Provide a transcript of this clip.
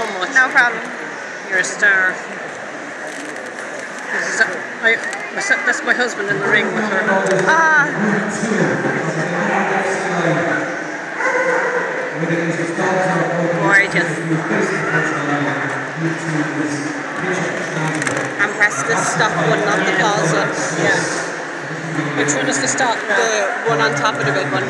so much. No problem. You're a star. This is, uh, I, that's my husband in the ring with her. Ah. Gorgeous. And press the stop one, on the pause up. Yeah. Which one is the stop? The one on top of the big one.